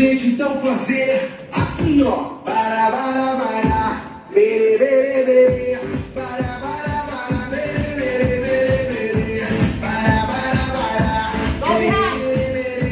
gente então fazer assim, ó. Para, bara para, bere, bere, bere, para, bara bara, bere, bere, bere, bere, para, para, para, bere, bere,